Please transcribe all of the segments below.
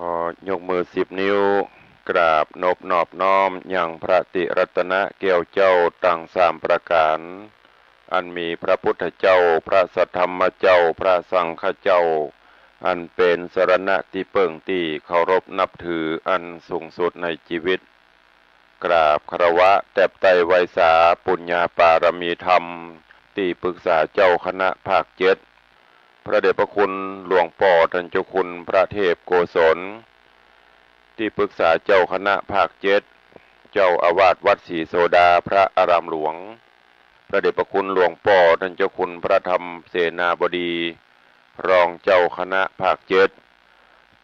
ขอยกมือสิบนิ้ว กราบนบนอบน้อมอย่างพระติรัตนะเกี่ยวเจ้าตั้งสามประการ อันมีพระพุทธเจ้า พระสัทธรรมเจ้า พระสังฆเจ้า อันเป็นสรณะที่เปิ่งตีเคารพนับถืออันสูงสุดในชีวิต กราบคารวะแตบไตไวสาปุญญาปารมีธรรม ที่ปรึกษาเจ้าคณะภาคเจ็ด พระเดชพระคุณหลวงปอท่านเจ้าคุณพระเทพโกศล ที่ปรึกษาเจ้าคณะภาคเจ็ดเจ้าอาวาสวัดศรีโซดาพระอารามหลวง พระเดชพระคุณหลวงปอท่านเจ้าคุณพระธรรมเสนาบดี รองเจ้าคณะภาคเจ็ด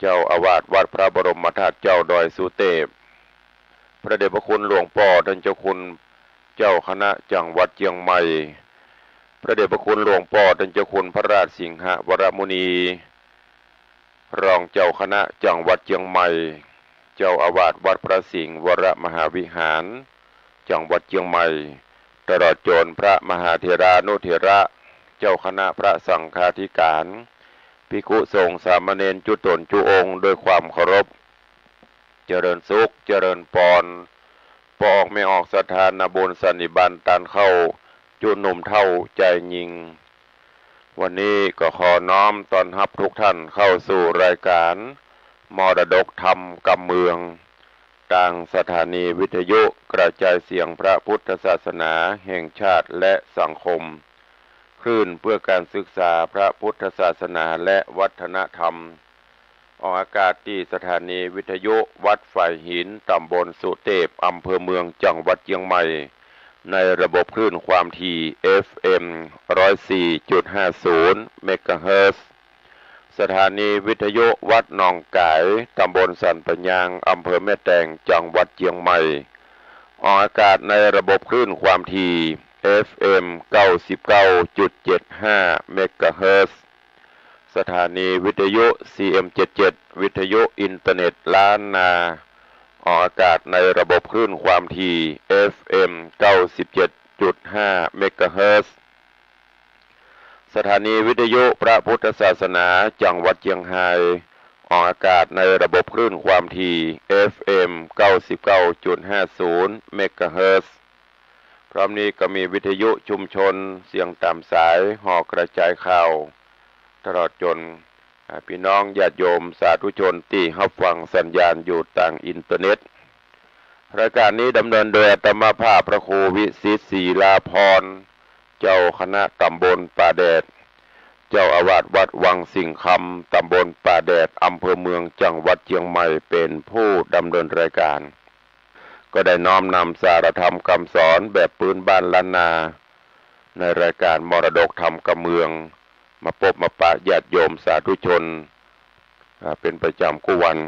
เจ้าอาวาสวัดพระบรมธาตุเจ้าดอยสุเทพพระเดชพระคุณหลวงปอท่านเจ้าคุณ เจ้าคณะจังหวัดเชียงใหม่ พระเดชพระคุณหลวงพ่อท่านเจ้าคุณพระราชสิงหวรมุนี รองเจ้าคณะจังหวัดเชียงใหม่ เจ้าอาวาสวัดพระสิงห์วรมหาวิหาร จังหวัดเชียงใหม่ ตลอดจนพระมหาเถรานุเถระ เจ้าคณะพระสังฆาธิการ ภิกขุสงฆ์สามเณรจุตนจุองค์ด้วยความเคารพ เจริญสุข เจริญปอนปอกไม่ออกสถานบุญสันนิบันตันเข้า จุหนุ่มเท่าใจยิง วันนี้ก็ขอน้อมตอนรับทุกท่านเข้าสู่รายการ มรดกธรรมกำเมืองต่างสถานีวิทยุกระจายเสียงพระพุทธศาสนาแห่งชาติและสังคม คลื่นเพื่อการศึกษาพระพุทธศาสนาและวัฒนธรรม ออกอากาศที่สถานีวิทยุวัดฝ่ายหินตำบลสุเทพอำเภอเมืองจังหวัดเชียงใหม่ ในระบบคลื่นความถี่ FM 104.50 เมกะเฮิรตซ์สถานีวิทยุวัดหนองกาย ตำบลสันปัญญาง อำเภอแม่แตง จังหวัดเชียงใหม่ ออกอากาศในระบบคลื่นความถี่ FM 99.75 เมกะเฮิรตซ์สถานีวิทยุ CM77 วิทยุอินเทอร์เน็ตล้านนา ออกอากาศในระบบคลื่นความถี่ FM 97.5เมกะเฮิรตซ์สถานีวิทยุพระพุทธศาสนาจังหวัดเชียงรายออกอากาศในระบบคลื่นความถี่ FM 99.50เมกะเฮิรตซ์พร้อมนี้ก็มีวิทยุชุมชนเสียงตามสายหอกกระจายข่าว ตลอดจน พี่น้องญาติโยมสาธุชนที่รับฟังสัญญาณอยู่ต่างอินเทอร์เน็ต รายการนี้ดำเนินโดยอัตมภาพพระครูวิสิตศีลาพร เจ้าคณะตำบลป่าแดด เจ้าอาวาสวัดวังสิงคำตำบลป่าแดดอำเภอเมืองจังหวัดเชียงใหม่เป็นผู้ดำเนินรายการ ก็ได้น้อมนำสารธรรมคำสอนแบบปืนบ้านล้านนา ในรายการมรดกธรรมกำเมือง มาพบมาปะญาติโยมสาธุชน เป็นประจำกุวัน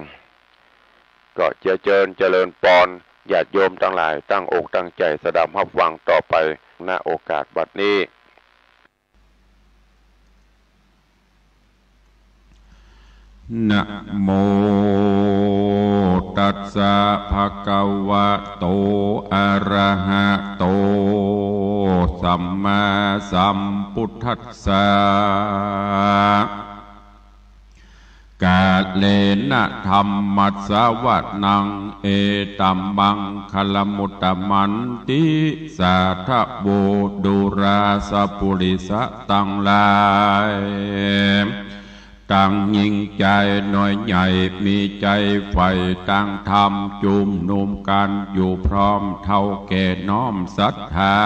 ก็เจริญเจริญปอนญาติโยมทั้งหลาย ตั้งอกตั้งใจสดับรับฟังต่อไปณโอกาสบัดนี้ นะโมตัสสะภะคะวะโต อะระหะโต สัมมาสัม พุทธัสสะกาเลนะธรรมัสวะนัง เอตัมบังคลมุตตมันติสาทะโบดุราสปุริสตังลายตั้งยิ่งใจน้อยใหญ่มีใจไฟตั้งธรรมจุมนุมกันอยู่พร้อมเท่าแก่น้อมศรัทธา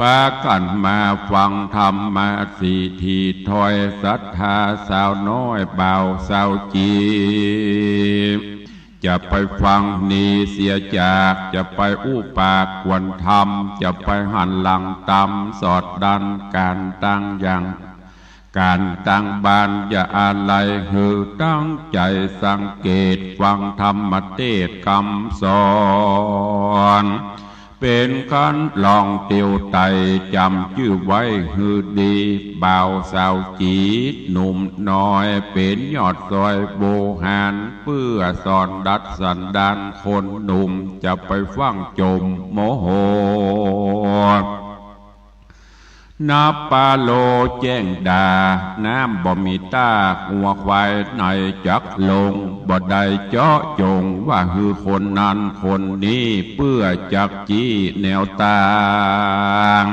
ปากันมาฟังธรรมมาสีทีถอยศรัทธาสาวน้อยเบาสาวจีจะไปฟังนีเสียจาก จะไปอู้ปากควนธรรมจะไปหันหลังตำสอดดันการตั้งอย่างการตั้งบานอย่าอะไรหือตั้งใจสังเกตฟังธรรมเทศคำสอน เป็นขันลองเตียวไตจำชื่อไว้หือดีบ่าวสาวจีหนุ่มน้อยเป็นยอดซอยโบหานเพื่อสอนดัดสันดานคนหนุ่มจะไปฟังจมโมโห นาปาโลแจ้งดา น้ำบ่มีตาหัวควายในจักลง บ่ได้เจาะจงว่าคือคนนั้นคนนี้เพื่อจักจี้แนวตาง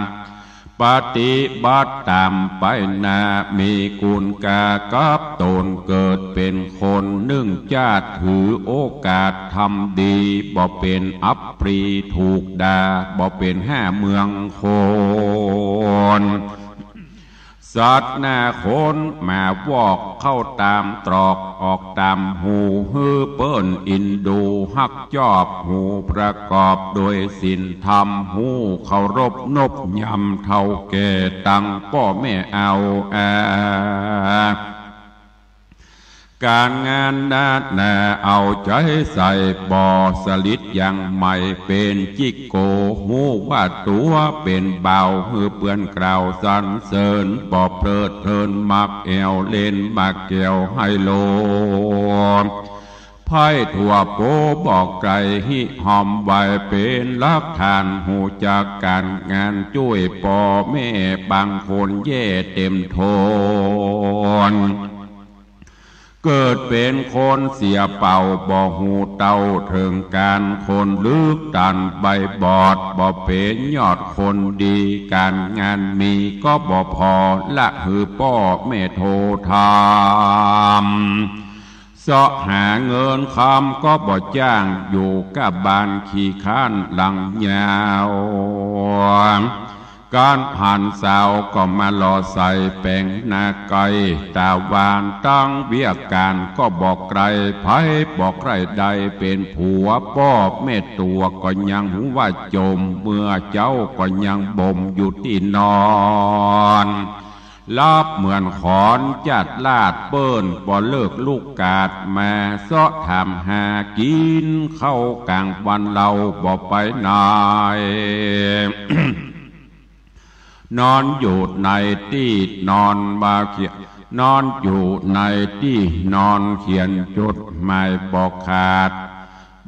ปฏิบัติตามไปนามีกุลกากับตนเกิดเป็นคนนึ่งจาดถือโอกาสทำดีบ่เป็นอัปปรีถูกดาบ่เป็นห้าเมืองโคน สัตว์หน้าคนมาวอกเข้าตามตรอกออกตามหูฮือเปิ้นอินดูฮักจอบหูประกอบโดยสินธรรมหูเคารพนบยำเท่าเกตังป้อแม่เอาอา การงานนาดนเอาใจใส่บ่อสลิดยังใหม่เป็นจิกโกหูว่าตัวเป็นเบาหือเปือนกล่าวสันเสริญบ่อเพลิดเพลินมักแอวเล่นมักเกี่ยวให้โลไพ่ถั่วโปบอกไก่หิหอมไว้เป็นลักฐานหูจากการงานช่วยปอแม่บางคนแย่เต็มทน เกิดเป็นคนเสียเป่าบ่หูเตาถึงการคนลึกดันใบบอดบ่เป็นยอดคนดีการงานมีก็บ่พอละหือป้อแม่โททามเสาะหาเงินคำก็บ่จ้างอยู่กับบานขี่ข้านหลังยาว การผ่านสาวก็มาหล่อใส่แปลงนาไกตาวานตั้งเวียการก็บอกไกลไผบอกใครใดเป็นผัวป้อแม่ตัวก็ยังหูว่าจม เมื่อเจ้าก็ยังบ่มอยู่ที่นอนลาบเหมือนขอนจัดลาดเปิ้นบ่เลิกลูกกาดมาเสาะทำหากินเข้ากลางวันเราบ่ไปไหน นอนอยู่ในที่นอนบาเขียนอนอยู่ในที่นอนเขียนจดหมายบอกขาด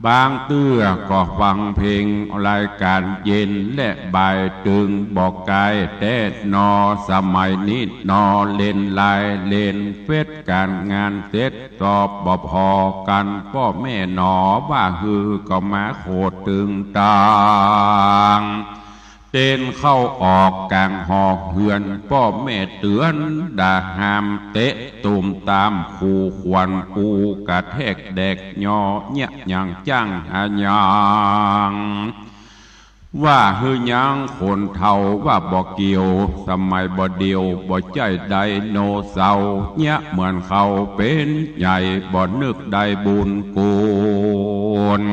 บางเตื้อก็ฟังเพลงรายการเย็นและบ่ายตึงบอกกายแต่นอสมัยนี้นอเล่นลายเล่นเฟสการงานเสร็จตอบบ่พอกันพ่อแม่หนอว่าฮือก็มาโคตรตึงตาง เต้นเข้าออกกลางหอกเฮือนพ่อแม่เตือนด่าหามเตะตุ่มตามคู่ควันปูกระแทกแดกยอเนี่ยยังจ้างหายังว่าฮือยังคนเท่าว่าบ่เกี่ยว สมัยบ่เดียวบ่ใจใดโนเศร้าเนี่ยเหมือนเขาเป็นใหญ่บ่นึกได้บุญกุล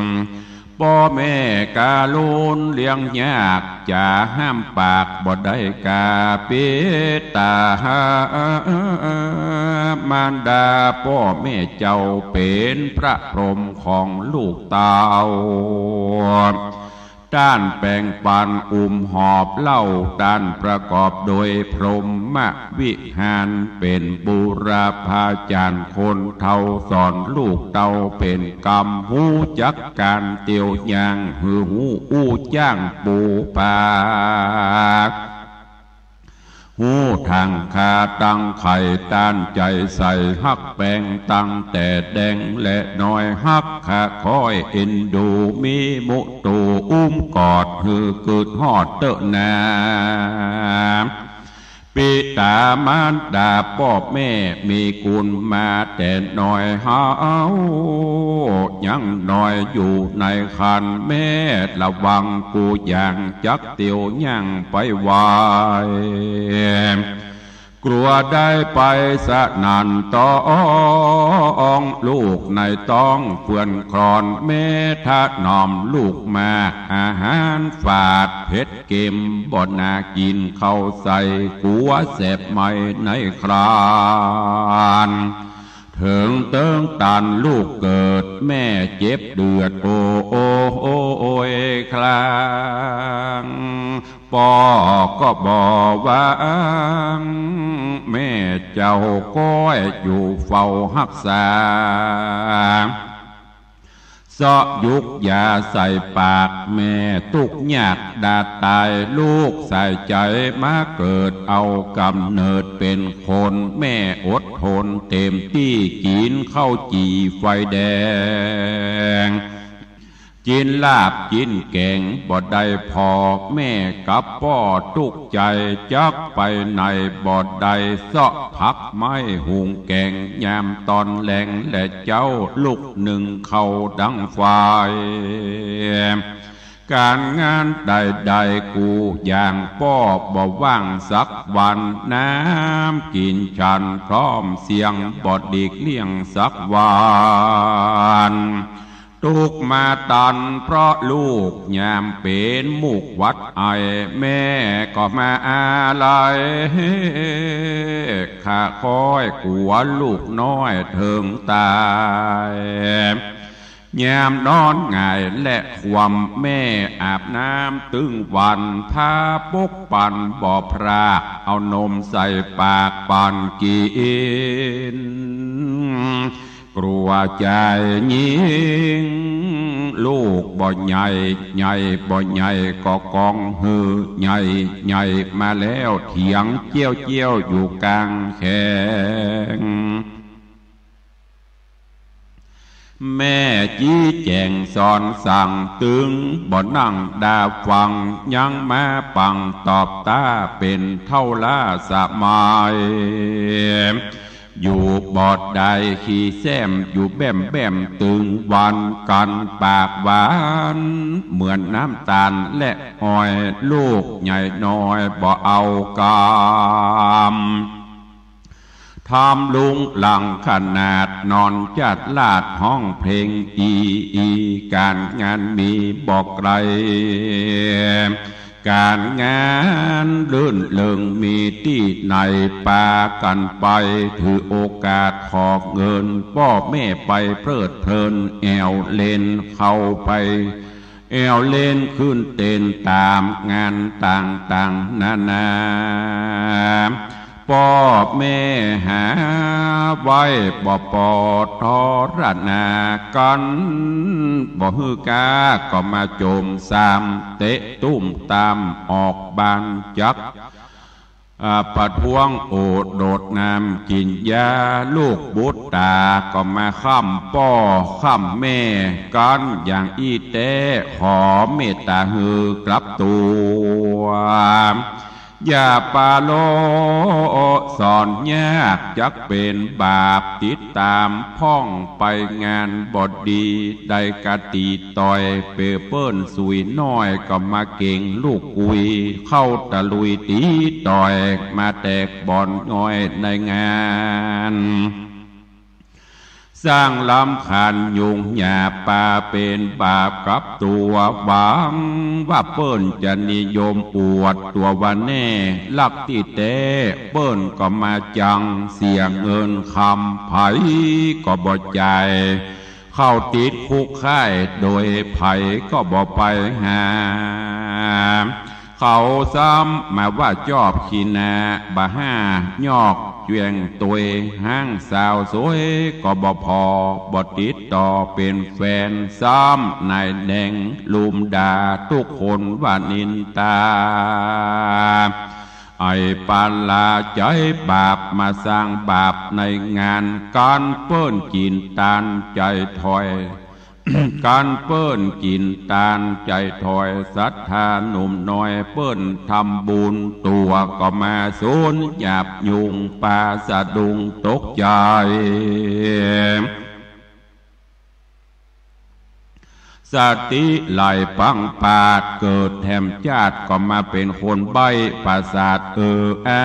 พ่อแม่กาลูนเลี้ยงยากจะห้ามปากบ่ได้กาเปตามารดาพ่อแม่เจ้าเป็นพระพรหมของลูกเตา ด้านแปลงปานอุ้มหอบเล่าด้านประกอบโดยพรหมวิหารเป็นบุรพาจารย์คนเท่าสอนลูกเตาเป็นกรรมหูจักการเตียวยางหือหูอู้จ้างปูปาก หูทางคาตั้งไข่ต้านใจใส่ฮักแปงตั้งแต่แดงและน้อยฮักขาคอยเอ็นดูมีมุตูอุ้มกอด คือเกิดหอดเตอะนา ปิตามารดาพ่อแม่มีกุลมาแต่น้อยเฮายังน้อยอยู่ในคันแม่ระวังกูอย่างจักเตียวยังไปวาย กลัวได้ไปสะนันต้องลูกในต้องเฟื่อนครอนเมทะนอมลูกมา อาหารฝาดเพชรเกมบ่นากินเข้าใส่กัวเสบไม่ในคราน ถึงเติงตันลูกเกิดแม่เจ็บเดือดโอโอโอโอยคลางปอก็บอกว่าแม่เจ้าก้อยอยู่เฝ้าหักษา เสาะยุกยาใส่ปากแม่ตุกยากดาตายลูกใส่ใจมาเกิดเอากำเนิดเป็นคนแม่อดทนเต็มที่กินข้าวจีไฟแดง จินลาบจินแก่งบ่ได้พอ แม่กับป้อทุกใจจักไปในบ่ได้เสาะพักไม้หุงแกงยามตอนแหลงและเจ้าลูกหนึ่งเขาดังไฟการงานใดๆกูอย่างป้อบ่ว่างสักวันน้ำกินฉันพร้อมเสียงบอดดีกเลี่ยงสักวัน ทุกมาตันเพราะลูกยามเป็นมุกวัดไอแม่ก็มาอะไรข้าคอยกลัวลูกน้อยเถิงตายยามนอนง่ายและความแม่อาบน้ำตึงวันพาปุกปันบ่อพรากเอานมใส่ปากปันกิน กลัวใจยิงลูกบ่ใหญ่ใหญ่บ่ใหญ่ก็กองฮือใหญ่ใหญ่มาแล้วเถียงเจียวเจียวอยู่กลางแขงแม่จี้แจงสอนสั่งตึงบ่นั่งดาฟัง ยังแมาปังตอบตาเป็นเท่าล่าสมัย อยู่บอดใดขี่แซมอยู่แบมแบมตึงวันกันปากหวาน เหมือนน้ำตาลและอ้อยลูกใหญ่น้อยบ่เอากามทำลุงหลังขนาดนอนจัดลาดห้องเพลงอีอี การงานมีบอกไกล การงานลื่นเลิงมีที่ไหนปากันไป ถือโอกาสขอเงินพ่อแม่ไปเพลิดเพลิน แอวเล่นเข้าไป แอวเล่นขึ้นเต้นตามงานต่างๆนานา พ่อแม่หาไว้บ่ปอดทอรนากันบ่ฮือกาก็มาโจมสามเตะตุ้มตามออกบานจักปัดพวงโอดโดดน้ำกินยาลูกบุตรตาก็มาข้ามป้อข้ามแม่กันอย่างอีเต้ขอเมตตาฮือกลับตัว อย่าปาโลสอนยากจักเป็นบาปติดตามพ่องไปงานบดดีได้กะตีต่อยเปเปิ้นสุยน้อยก็มาเก่งลูกกุย เข้าตะลุยตีต่อยมาแตกบอนน้อยในงาน สร้างลำคันยุงหยาปาเป็นบาปกับตัวหวังว่าเปิ้นจะนิยมอวดตัววันแน่ ลักที่เตเปิ้นก็มาจังเสียงเงินคำไผก็บ่ใจ เข้าติดคุกค่ายโดยไผก็บ่ไปหา เขาซ้ำมาว่าจอบขีนาบาห้ายอกเจียงตัวห้างสาวสวยก็บพอบติดต่อเป็นแฟนซ้ำนายแดงลุมดาทุกคนว่านินตา ไอ้ปาลาใจบาปมาสร้างบาปในงานการเปิ้นกินตานใจถอย การเปิ้นกินตานใจถอยศรัทธาหนุ่มน้อยเปิ้นทำบุญตัวก็มาสูนหยาบยุงปาสะดุงตกใจสติไหลปังปาดเกิดแถมจาดก็มาเป็นคนใบประสาทเอออา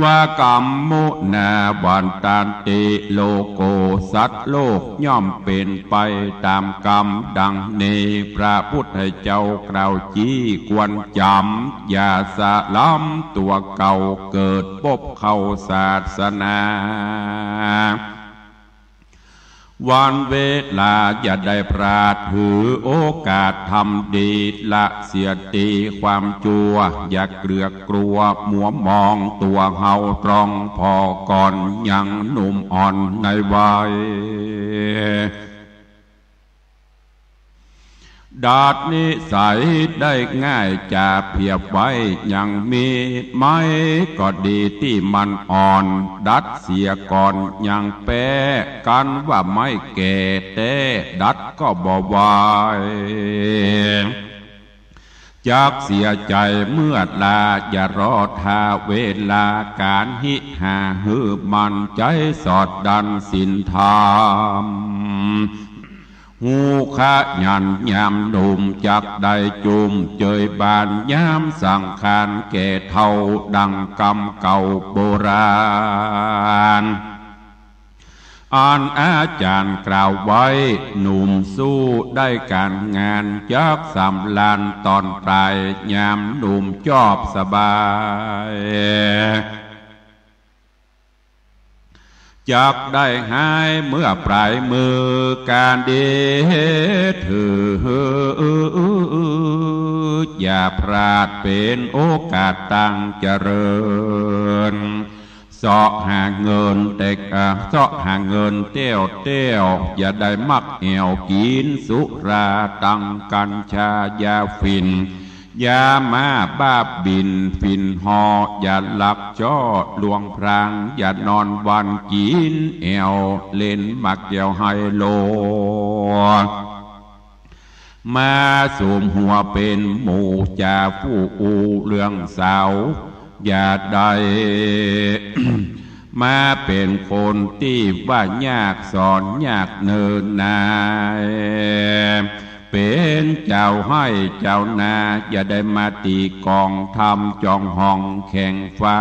ว่ากรรมมุนาวันตานติโลโกสัตโลกย่อมเป็นไปตามกรรมดังนี้พระพุทธเจ้ากล่าวจี้ควรจำ อย่าสะล้ำตัวเก่าเกิดปบเข้าศาสนา วันเวลาอย่าได้พลาดถือโอกาสทำดีละเสียตีความจัว อย่าเกลือกกลัวมัวมองตัวเฮาตรองพอก่อนยังหนุ่มอ่อนในวัย ดาดนิสัยได้ง่ายจะเพียบไว้ยังมีไหมก็ดีที่มันอ่อน ดัดเสียก่อนยังแปะกันว่าไม่แก่แต่ดัดก็บ่วายจากเสียใจเมื่อลาอย่ารอทาเวลาการหิหาหือมันใจสอดดันสินธรรม หูขะยันยามดุมจักได้จุมเจยบานยามสังขารแก่เท่าดังกำเก่าโบราณอ่านอาจารย์กล่าวไว้ หนุ่มสู้ได้การงานจักสำลานตอนปลายยามหนุ่มจอบสบาย จักได้หายเมื่อปลายมือการเดถืออย่าพลาดเป็นโอกาสตั้งเจริญสาะหาเงินเด็กสาะหาเงินเตี้ยวเตี้ยวอย่าได้มักเอวกินสุราตังกัญชายาฟิน ยามาบ้าบินฟินหออย่าหลับจ้อลวงพราง อย่านอนวันกินเอวเล่นมักเดียวไฮโล มาสูมหัวเป็นหมู่จ่าผู้อูเรื่องสาวอย่าได้มาเป็นคนที่ว่ายากสอนยากเนินนาย เป็นเจ้าให้เจ้านาอย่าได้มาตีกองทำจองห้องแข่งฟ้า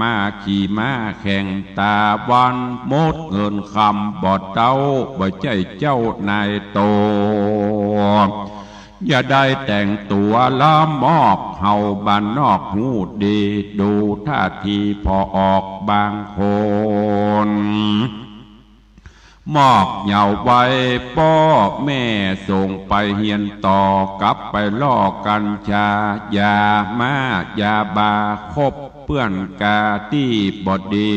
มาขี่มาแข่งตาวันหมดเงินคำบอดเต้าบ่ใจเจ้านายโตอย่าได้แต่งตัวล้อมอกเฮาบานนอกหูดี ดูท่าทีพอออกบางคน มอกเหยาไว้ป้อแม่ส่งไปเฮียนต่อกลับไปล่อกัญชายามายาบาคบเปื้อนกาที่บดดี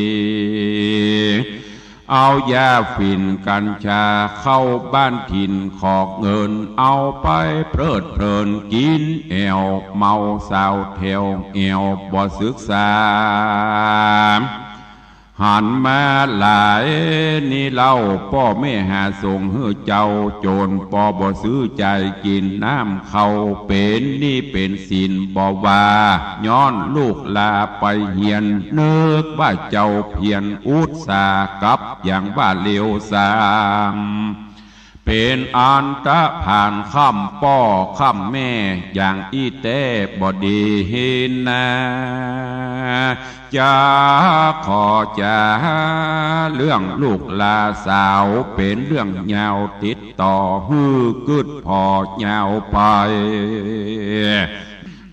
เอายาฝิ่นกัญชาเข้าบ้านถิ่นขอกเงิน เอาไปเพลิดเพลินกินแอวเมาสาวแถวแอวบ่ศึกษา หันมาหลาย นี่เล่าพ่อแม่หาส่งเฮือเจ้า โจรปอบ่ซื้อใจกินน้ำเขาเป็นนี่เป็นสินบ่ว่าย้อนลูกลาไปเฮียนเนึกว่าเจ้าเพียนอุตสากับอย่างว่าเลวสาม เป็นอันตะผ่านข้ามป้อข้ามแม่ อย่างอีเต้บอดีเห็นนาจะขอจะเรื่องลูกลาสาวเป็นเรื่องยาวติดต่อฮือกึดพอยาวไป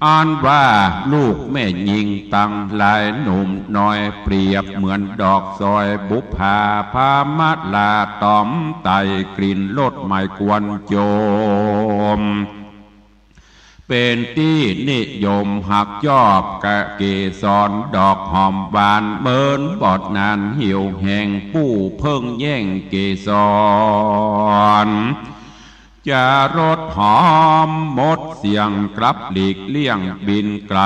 อ่านว่าลูกแม่ยิงตังลายหนุ่มน้อยเปรียบเหมือนดอกซอยบุพาพามัดลาตอมไตกลิ่นลดไม่กวนโจม เป็นที่นิยมหักยอบกะเกสรดอกหอมบานเมินบอดนานเหี่ยวแห่งผู้เพิ่งแย่งเกสร จะรดหอมหมดเสียงกลับหลีกเลี่ยงบินไกล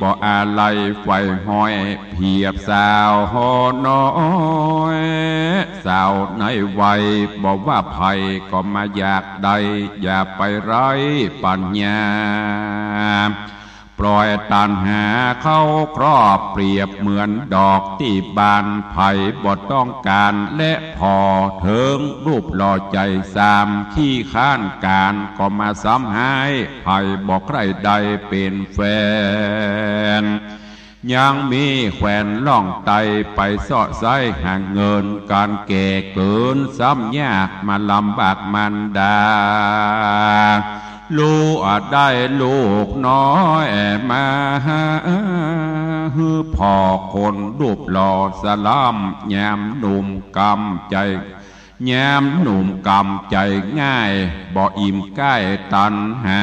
ปออะไรไฟห้อยเพียบสาวหอน้อยสาวในวัยบอกว่าภัยก็มาอยากใด อย่าไปไร้ปัญญา ปล่อยตันหาเข้าครอบเปรียบเหมือนดอกที่บานไผ่บดต้องการและพอเถิงรูปหล่อใจสามขี้ข้านการก็มาซ้ำหายไผ่บอกใครใดเป็นแฟนยังมีแขวนล่องไตไปสอดไส้ห่างเงินการแก่เกินซ้ำยากมาลำบากมันดา ลูกอาจได้ลูกน้อยมาฮือพอคนรูปหล่อสลามยมหนุ่มกำใจแยมหนุ่มกำใจง่าย บ่อิ่มใกล้ตันหา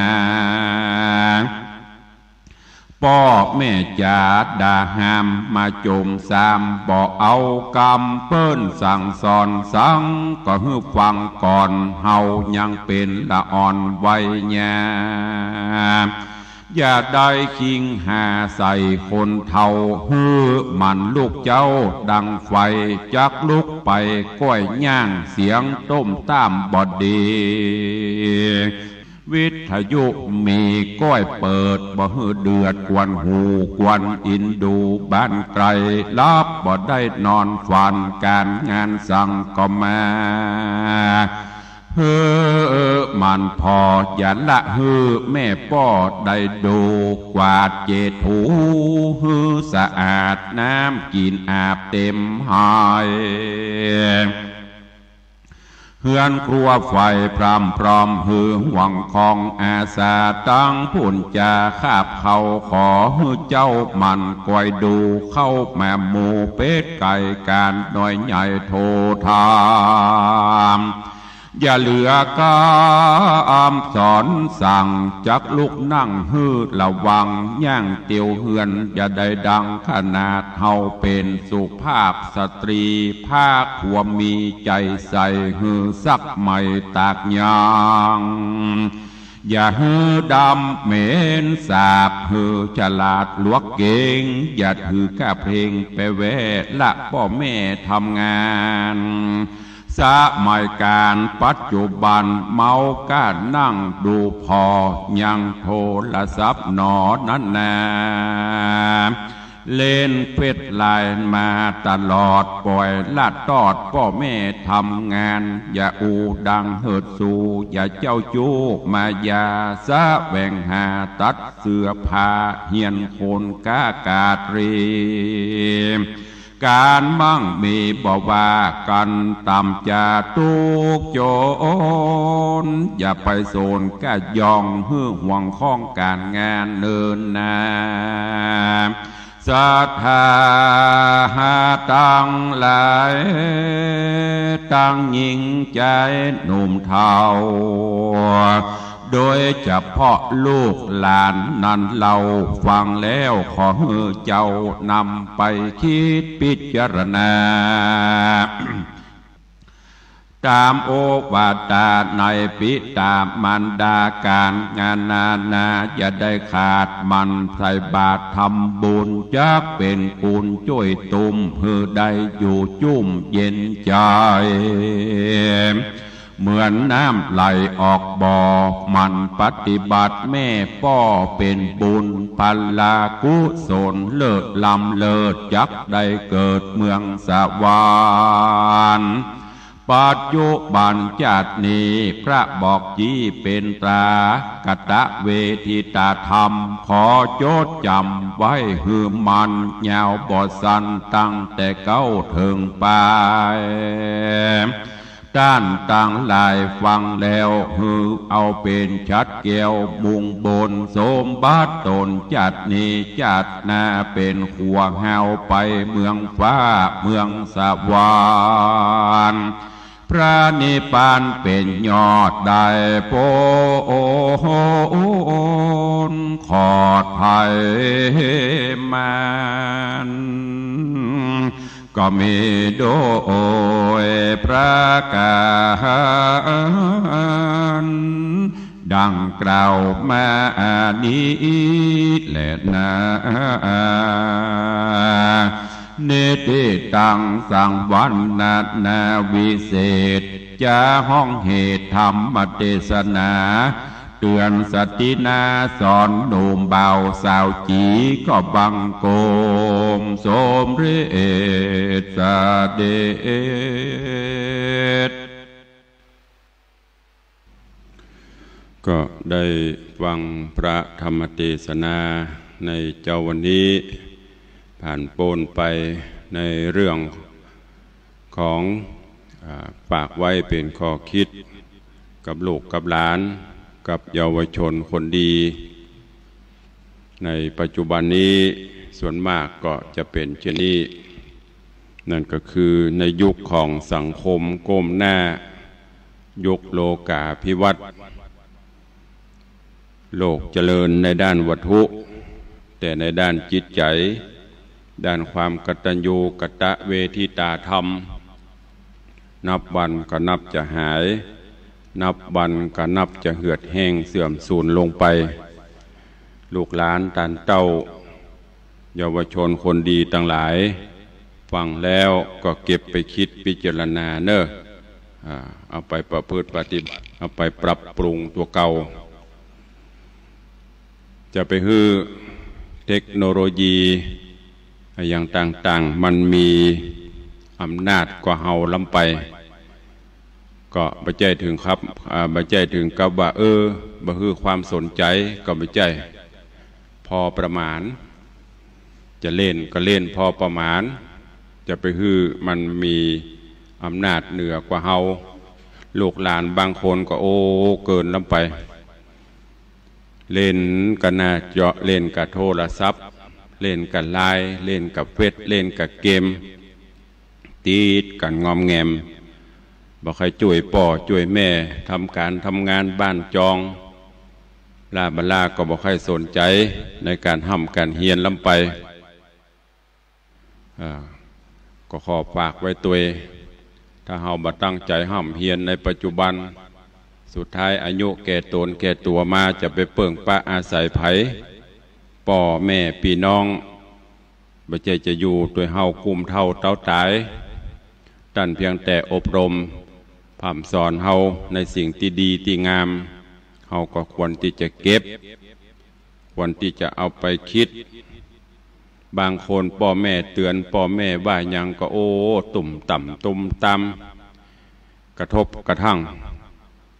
พ่อแม่จาด่าหามมาจมสามบอกเอากรรมเปิ้นสั่งสอนสังก็ฮือฟังก่อนเฮายังเป็นละอ่อนไว้แย่อย่าได้คิงหาใส่คนเท่าฮือมันลูกเจ้าดังไฟจักลุกไปก้อยย่างเสียงต้มตามบอดี วิทยุมีก้อยเปิดบ่ฮือเดือดกวนหูกวนอินดูบ้านไกลลับบ่ได้นอนฝันการงานสั่งก็มาเฮ้อมันพออย่าละฮือแม่ป้อได้ดูกวาดเจถูฮือสะอาดน้ำกินอาบเต็มหาย เฮือนครัวไฟพรำพร้อมหือหวังคองอาสาตั้งผุนจาคาบเขาขอเจ้ามันก้อยดูเข้าแม่หมูเป็ดไก่การน้อยใหญ่โทธาม อย่าเหลือกามสอนสั่งจักลุกนั่งฮือระวังย่างเตียวเฮือน อย่าได้ดังขนาดเฮาเป็นสุภาพสตรีภาคควมมีใจใส่ฮือสักไม่ตากยางอย่าฮือดำเหม็นสาบฮือฉลาดลวกเก่ง อย่าถือก้าเพลงไปแวละพ่อแม่ทำงาน สมัยการปัจจุบันเมาก้านั่งดูพอ ยังโทรศัพท์หนอนั่นแนาเล่นเฟดลายมาตลอดปล่อยลาดตอดพ่อแม่ทำงาน อย่าอูดังเหิดสูอย่าเจ้าจูกมายาสะแหวงหาตัดเสื้อผ้าเหียนคนก้ากาตรี การมั่งมีบอกว่ากันตามจะทุกโจนอย่าไปโซนก้ายองหื้อห่วงข้องการงานเนินนาศรัทธาหาตังหลายตั้งยิงใจหนุ่มเทา โดยเฉพาะลูกหลานนั้นเราฟังแล้วขอเจ้านำไปคิดพิจารณาตามโอวาตาในปิตามมันดาการงานนานาอย่าได้ขาดมันใส่บาตรทำบุญจะเป็นปุญช่วยตุมเพื่อได้อยู่จุ่มเย็นใจ เหมือนน้ำไหลออกบ่อ มันปฏิบัติแม่ป้อเป็นบุญพันลากุศลเลิศลำเลิศจักได้เกิดเมืองสวรรค์ปัจจุบันจัดนี้พระบอกจี้เป็นตรากตะเวทิตาธรรม ขอโจดจำไว้หือมันยาวบอดสันตั้งแต่เก้าถึงป ด้านต่างหลายฟังแล้วฮือเอาเป็นชัดเกียวมุงบนโสมบัดตนจัดนี้จัดนาเป็นขัวเฮาไปเมืองฟ้าเมืองสวรรค์พระนิพพานเป็นยอดได้โพนขอดภัยมัน ก็มีโดยประการดังกล่าวมานี้แหละนะเนติตังสังวันนานาวิเศษจะห้องเหตุธรรมเทศนา เตือนสตินาสอนหนุ่มเบาสาวจีก็บังโกมสมเรศสเดชก็ได้ฟังพระธรรมเทศนาในเจ้าวันนี้ ผ่านโปนไปในเรื่องของอาฝากไว้เป็นข้อคิดกับลูกกับหลาน กับเยาวชนคนดี ในปัจจุบันนี้ส่วนมากก็จะเป็นเช่นนี้ นั่นก็คือในยุคของสังคมก้มหน้า ยุคโลกาภิวัตน์โลกเจริญในด้านวัตถุ แต่ในด้านจิตใจ ด้านความกตัญญูกตะเวทิตาธรรม นับวันก็นับจะหาย นับวันก็นับจะเหือดแห้งเสื่อมสูญลงไป ลูกหลานตันเต้า เยาวชนคนดีตั้งหลาย ฟังแล้วก็เก็บไปคิดพิจารณาเนอะเอาไปประพฤติปฏิบัติ เอาไปปรับปรุงตัวเก่า จะไปฮือเทคโนโลยีอย่างต่างๆ มันมีอำนาจกว่าเฮาล้ำไป ก็บใจถึงครับบใจถึงกับว่าเออบ่ฮือความสนใจก็บใจ พอประมาณ จะเล่นก็เล่นพอประมาณ จะไปฮือมันมีอำนาจเหนือกว่าเฮาลูกหลานบางคนก็โอ้เกินลำไป เล่นกันนาเจาะเล่นกับโทรศัพท์ เล่นกับไลน์เล่นกับเฟซเล่นกับเกม ตีดกันงอมแงม บอกใครช่วยป่อช่วยแม่ทำการทำงานบ้านจอง ลาบลาก็บอกใครสนใจในการห้ำการเฮียนลำไปก็ขอฝากไว้ตัวถ้าเฮาบ่ตั้งใจห้ำเฮียนในปัจจุบัน สุดท้ายอายุแก่ตนแก่ตัวมาจะไปเปิ่งปะอาศัยไผป่อแม่พี่น้องบ่ใจจะอยู่ด้วยเฮาคุมเท่าเต้าตายตันเพียงแต่อบรม ผ่ำสอนเฮาในสิ่งที่ดีที่งามเฮาก็ควรที่จะเก็บ ควรที่จะเอาไปคิด บางคนพ่อแม่เตือนพ่อแม่ว่ายังก็โอ้ตุ่มต่ำตุ่มต่ำกระทบกระทั่ง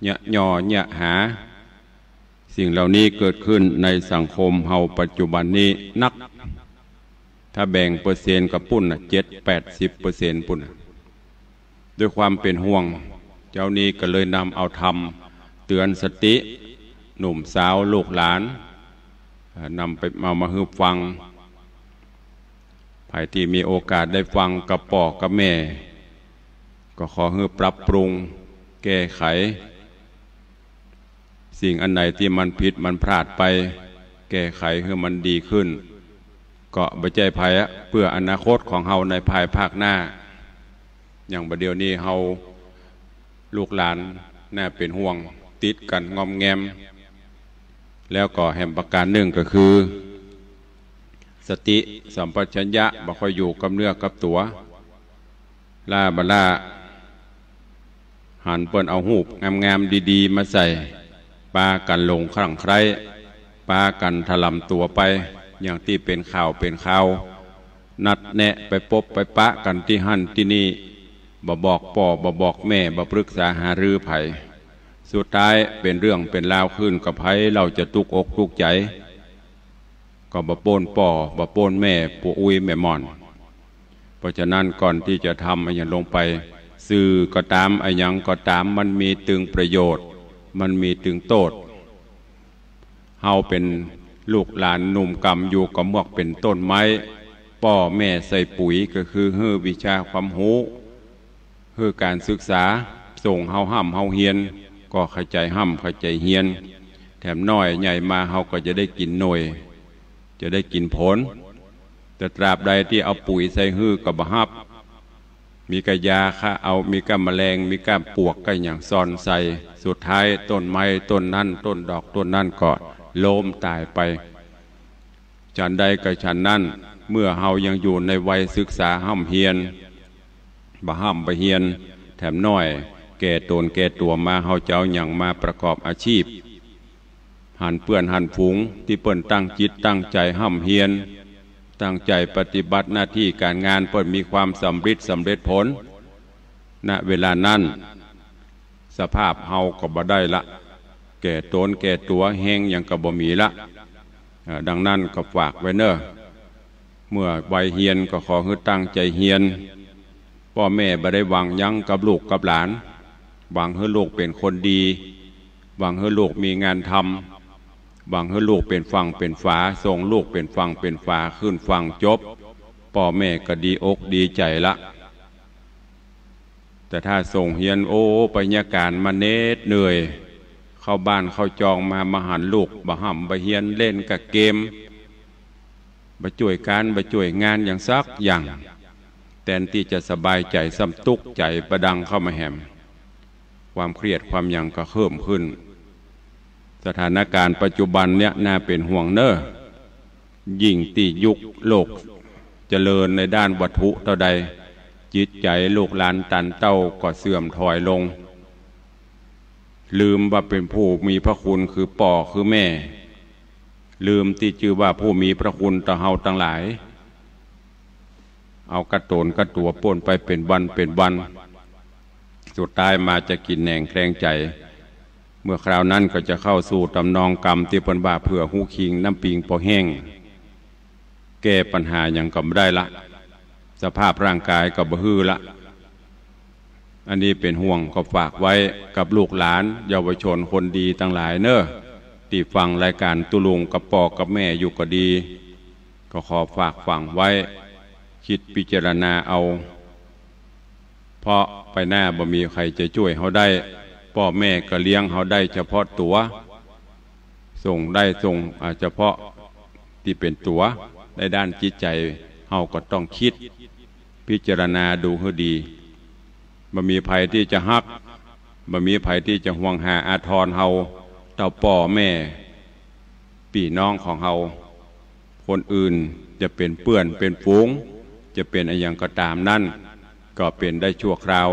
เนะยอเนะหา สิ่งเหล่านี้เกิดขึ้นในสังคมเฮาปัจจุบันนี้นัก ถ้าแบ่งเปอร์เซ็นต์กับปุ่นเจ็ดแปดสิบเปอร์เซ็นต์ปุ่นด้วยความเป็นห่วง เจ้านี้ก็เลยนำเอาธรรม เตือนสติ หนุ่มสาวลูกหลานนำไปมามาฮือฟังภายที่มีโอกาสได้ฟังกับปอกับแม่ ก็ขอฮือปรับปรุง แก้ไข สิ่งอันไหนที่มันผิดมันพลาดไป แก้ไขให้มันดีขึ้น ก็บใจภัยเพื่ออนาคตของเฮาในภายภาคหน้า อย่างประเดี๋ยวนี้เฮา ลูกหลานน่าเป็นห่วงติดกันงอมแงม แล้วก็แห่งประการหนึ่งก็คือ สติสัมปชัญญะบ่ค่อยอยู่กับเนื้อกับตัวล่าบลาหันเปิ้นเอาหูบงามๆดีๆ มาใส่ปากันลงครั้งใครปากันถลำตัวไป อย่างที่เป็นข่าวเป็นข่าว นัดแนะไปพบไปปะกันที่หันที่นี่ บ่บอกป่อบ่บอกแม่บ่ปรึกษาหารือไผ่สุดท้ายเป็นเรื่องเป็นราวขึ้นกับไผ่เราจะตุกอกตุกใจ ก็บ่โปนป่อบ่โปนแม่ปูอุ้ยแม่มอน เพราะฉะนั้นก่อนที่จะทำอย่างลงไป สื่อก็ตามไอ้ยังก็ตามมันมีตึงประโยชน์ มันมีตึงโตดเฮาเป็นลูกหลานหนุ่มกำอยู่กับมวกเป็นต้นไม้ ป่อแม่ใส่ปุ๋ยก็คือเฮือวิชาความหู เฮือการศึกษาส่งเฮาห้ำเฮาเฮียน ก็เข้าใจห้ำเข้าใจเฮียน แถมน้อยใหญ่มาเฮาก็จะได้กินหน่วย จะได้กินผล แต่ตราบใดที่เอาปุ๋ยใส่ฮื้อกับบะฮับ มีกระยาค่ะเอามีกระมแมลง มีกระปวกก็อย่างซอนใส่ สุดท้ายต้นไม้ต้นนั้นต้นดอกต้นนั้นก็โลมตายไปฉันใดกับฉันนั้นเมื่อเฮายังอยู่ในวัยศึกษาห้ำเฮียน บะห้ำบะเฮียน แถมน้อย แก่ตนแก่ตัวมาเฮาเจ้าอย่างมาประกอบอาชีพ หันเปื่อนหันฝูงที่เปิ่นตั้งจิตตั้งใจห้ำเฮียน ตั้งใจปฏิบัติหน้าที่การงานเปิดมีความสำเร็จสำเร็จผล ณเวลานั้น สภาพเฮาก็บ่ได้ละ แก่ตนแก่ตัวแห้งอย่างกับบ่มีละดังนั้นก็ฝากไว้เนอะเมื่อวัยเฮียนก็ขอให้ตั้งใจเฮียน พ่อแม่บ่ได้วางยั้งกับลูกกับหลาน หวังให้ลูกเป็นคนดี หวังให้ลูกมีงานทำบางให้ลูกเป็นฟังเป็นฝาส่งลูกเป็นฟังเป็นฝาขึ้นฟังจบพ่อแม่ก็ดีอกดีใจละ แต่ถ้าส่งเฮียนโอ้ไปญาการมาเนตเหนื่อย เข้าบ้านเข้าจองมามาหันลูกบะห่ำบะเฮียนเล่นกับเกมบะจ่วยการบะจ่วยงานอย่างซักอย่าง แทนที่จะสบายใจสำตุกใจประดังเข้ามาแหม ความเครียดความยังก็เพิ่มขึ้น สถานการณ์ปัจจุบันเนี่ยน่าเป็นห่วงเนอ้อยิ่งตียุคโลกเจริญในด้านวัตถุเท่าใด จิตใจลูกหลานตันเต้าก็เสื่อมถอยลง ลืมว่าเป็นผู้มีพระคุณคือป่อคือแม่ ลืมที่ชื่อว่าผู้มีพระคุณต่อเฮาทั้งหลาย เอากระโตนกระตัวป่นไปเป็นวันเป็นวัน สุดท้ายมาจะกินแหน่งแคลงใจ เมื่อคราวนั้นก็จะเข้าสู่ตำนองกรรมที่เปิ้นว่าเผื่อหูคิงน้ำปิงพอแห้ง แก้ปัญหาอย่างก็ไม่ได้ละ สภาพร่างกายก็บ่ฮือละ อันนี้เป็นห่วงก็ฝากไว้กับลูกหลาน เยาวชนคนดีตั้งหลายเนอ้อที่ฟังรายการตุลุงกับปอกับแม่อยู่ก็ดี ก็ขอฝากฝังไว้ คิดพิจารณาเอา เพราะไปหน้าบ่มีใครจะช่วยเขาได้พ่อแม่ก็เลี้ยงเขาได้เฉพาะตัว ส่งได้ส่งอาจเฉพาะที่เป็นตัวในด้านจิตใจเขาก็ต้องคิด พิจารณาดูให้ดีบ่มีภัยที่จะฮักบ่มีภัยที่จะห่วงหาอาทรเฮาเต่าป่อแม่ปีน้องของเฮาคนอื่นจะเป็นเปื้อนเป็นฟูง จะเป็นอะไรอย่างก็ตามนั่นก็เป็นได้ชั่วคราว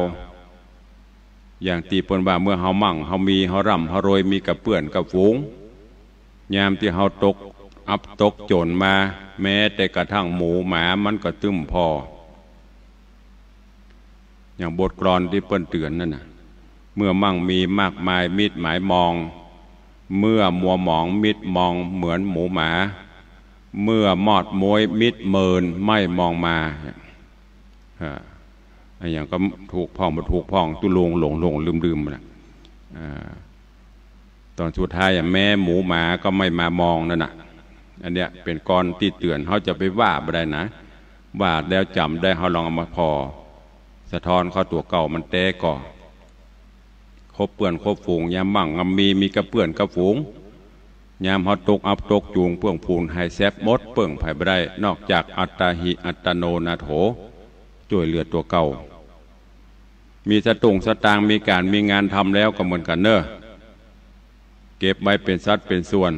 อย่างตีปนว่าเมื่อเฮามั่งเฮามีเฮาร่ำเฮารวยมีกับเปื้อนกับฝูง ยามที่เฮาตก อับตกโจรมา แม้แต่กระทั่งหมูหมามันก็ตึ้มพอ อย่างบทกลอนที่เปิ้นเตือนนั่นน่ะเมื่อมั่งมีมากมายมิดหมายมอง เมื่อมัวหมองมิดมองเหมือนหมูหมา เมื่อมอดมวยมิดเมินไม่มองมาอันอย่างก็ถูกพ่องมาถูกพ่องตุลงหลงหลงลืมลืมนะตอนสุดท้ายแม่หมูหมาก็ไม่มามองนั่นนะอันเนี้ยเป็นก้อนที่เตือนเขาจะไปว่าไ่ได้นะว่าแล้วจำได้เขาลองเอามาพอ สะท้อนเขาตัวเก่ามันแต้ก่อคบเปื่อนคบฝูงยามบังงมีมีกระเปื่อนกระฝูง ยามฮอตกอับตกจูงเปื่องพูนไฮแซบมดเปื่องไผ่ไได้ นอกจากอัตตาหิอัตโนนาโถจ่วยเรือตัวเก่า มีสตุงสตางมีการมีงานทำแล้วก็เหมือนกันเนอะเก็บไว้เป็นสัดเป็นส่วน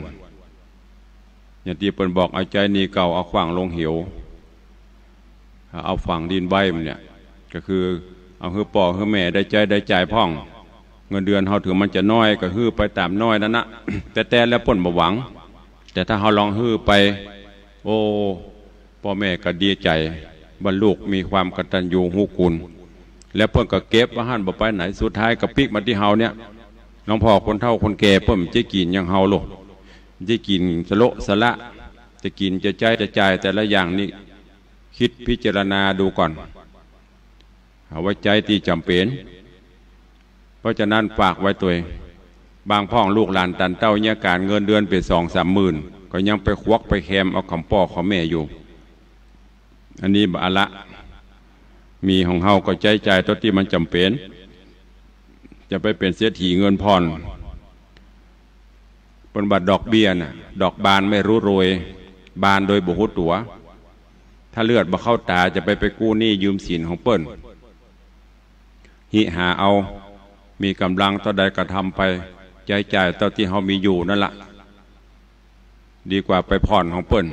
อย่างที่เปิ่นบอกเอาใจนีเก่าเอาขวางลงเหวเอาฝังดินไว้มันเนี่ยก็คือเอาฮือปอฮือแม่ได้ใจได้ใจพ่อง เงินเดือนเขาถือมันจะน้อยก็ฮือไปตามน้อยนั่นนะแต่แต่แล้วป่นบหวัง แต่ถ้าเขาลองฮือไป โอ้พ่อแม่ก็ดีใจบรรลุมีความกตัญญูหูกุลแล้วเพิ่นก็เก็บว่าหันบ่ไปไหนสุดท้ายก็ปิกมาที่เฮาเนี่ยน้องพ่อคนเท่าคนแก่เพิ่มจะกินยังเฮาโลจะกินสโลสละ จะกินจะใจจะใจแต่ละอย่างนี้คิดพิจารณาดูก่อนเอาไว้ใจที่จำเป็น เพราะฉะนั้นฝากไว้ตัวเอง บางพ่องลูกหลานตันเต้าเนี่ยการเงินเดือนเป็นสองสามหมื่นก็ยังไปควักไปแคมเอาคำพ่อของแม่อยู่ อันนี้บาละ มีของเฮาก็ใจใจตัวที่มันจำเป็น จะไปเป็นเสียถีเงินพรปนบัตรดอกเบี้ยน่ะ ดอกบานไม่รู้โรย บานโดยบุหุตัว ถ้าเลือดมาเข้าตาจะไปไปกู้หนี้ยืมสินของเปิ้นหิหาเอา มีกำลังต่อใดกระทำไปใจใจเต่าที่เขามีอยู่นั่นละดีกว่าไปผ่อนของเปิ้น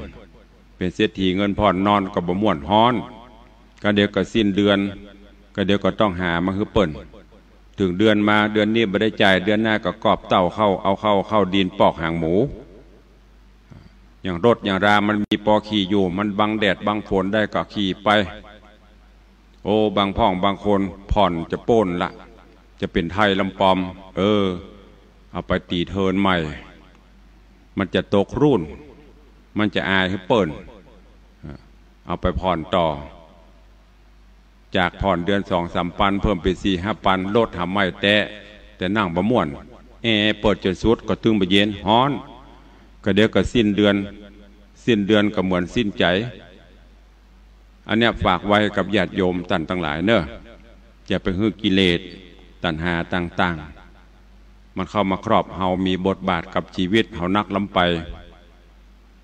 เป็นเศรษฐีเงินผ่อนนอนกับบ่ม่วนฮ้อนก็เดี๋ยวก็สิ้นเดือน ก็เดี๋ยวก็ต้องหามาคือเปิ้นถึงเดือนมาเดือนนี้ไม่ได้จ่ายเดือนหน้าก็กอบเต่าเข้าเอาเข้าเข้าดินปอกหางหมู อย่างรถอย่างรามันมีปอขี่อยู่ มันบังแดดบังฝนได้ก็ขี่ไป โอ้บางพ่องบางคนผ่อนจะโป้นละ จะเป็นไทยลำปอม เออ เอาไปตีเทินใหม่ มันจะตกรุ่น มันจะอายให้เปิ่นเอาไปผ่อนต่อ จากผ่อนเดือนสองสามปัน เพิ่มเป็นสี่ห้าปันลดทำไม่แต่แต่นั่งบะม่วนเอเปิดจนสุดก็ตึงไปเย็นฮ้อน ก็เดี๋ยวก็สิ้นเดือน สิ้นเดือนก็เหมือนสิ้นใจ อันนี้ฝากไว้กับญาติโยมท่านทั้งหลายเนอะจะไปหื้อกิเลส ตัณหาต่าง ๆ มันเข้ามาครอบเฮามีบทบาทกับชีวิตเฮานักล้ำไป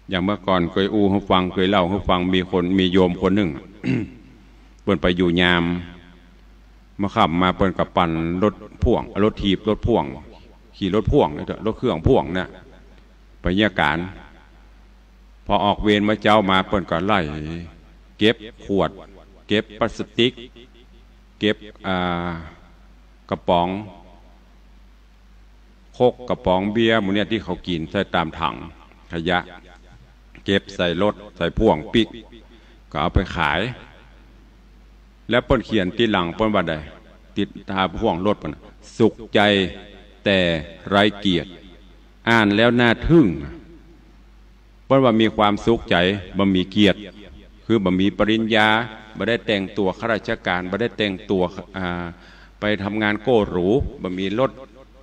อย่างเมื่อก่อนเคยอูให้ฟังเคยเล่าให้ฟังมีคนมีโยมคนหนึ่งเปิ่นไปอยู่ยามมาขับมาเปิ่นกับปั่นรถพ่วงรถถีบรถพ่วง ขี่รถพ่วงเถอะรถเครื่องพ่วงเนี่ยไปเยี่ยการพอออกเวรมาเจ้ามาเปิ่นก็ไล่ เก็บขวด เก็บพลาสติก เก็บอ่า กระป๋องโคกกระป๋องเบียร์มูเนี่ยที่เขากินใส่ตามถังขยะ เก็บใส่รถใส่พ่วงปิกก็เอาไปขาย แล้วป้นเขียนติดหลังป้นว่าใดติดทาพ่วงรถปนสุขใจแต่ไรเกียรติ อ่านแล้วน่าทึ่งเปิ้นว่ามีความสุขใจบ่มีเกียรติ คือบ่มีปริญญาบ่ได้แต่งตัวข้าราชการบ่ได้แต่งตัว ไปทำงานโก้หรูบ่มีรถ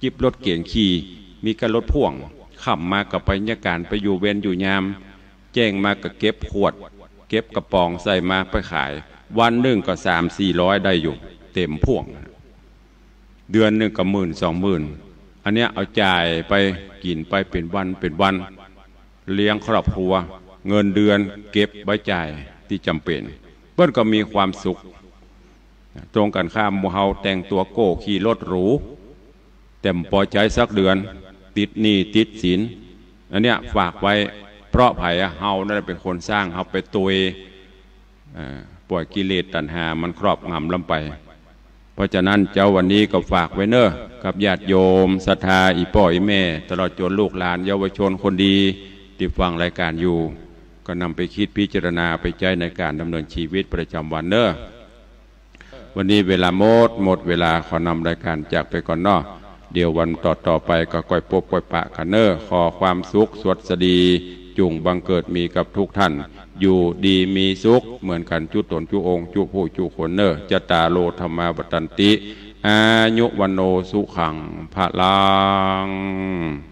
จิบรถเกียงขี่มีกระรถพ่วงขับมากับไปญาการไปอยู่เวรอยู่ยาม แจ้งมากับเก็บขวด เก็บกระป๋องใส่มาไปขาย วันหนึ่งก็สามสี่ร้อยได้อยู่ เต็มพ่วง เดือนหนึ่งก็หมื่นสองหมื่นอันเนี้ยเอาจ่ายไปกินไปเป็นวันเป็นวัน เลี้ยงครอบครัว เงินเดือนเก็บไว้จ่ายที่จำเป็นเพื่อนก็มีความสุข ตรงกันข้ามมูเฮาแต่งตัวโก้ขี่รถหรูเต็มพอใจสักเดือน ติดหนี้ติดสินอันเนี้ยฝากไว้เพราะไผ่เฮานั่นเป็นคนสร้างเฮาไปตุยปล่อยกิเลสตัณหามันครอบงำลำไป เพราะฉะนั้นเจ้าวันนี้ก็ฝากไว้เนอะกับญาติโยมศรัทธาอีป่ออีแม่ ตลอดจนลูกหลาน เยาวชนคนดีที่ฟังรายการอยู่ ก็นำไปคิดพิจารณาไปใจในการดำเนินชีวิตประจำวันเนอะ วันนี้เวลาหมดหมดเวลาขอนำรายการจากไปก่อนเนาะเดี๋ยววันต่อต่อไปก็ก่อยปบก่อยปะกันเนอขอความสุขสวดสดีจุงบังเกิดมีกับทุกท่าน อยู่ดีมีสุข เหมือนกันจุตนจุองจุผู้จุคนเนอจตาโลธรรมาบตันติ อายุวันโนสุขังพระลัง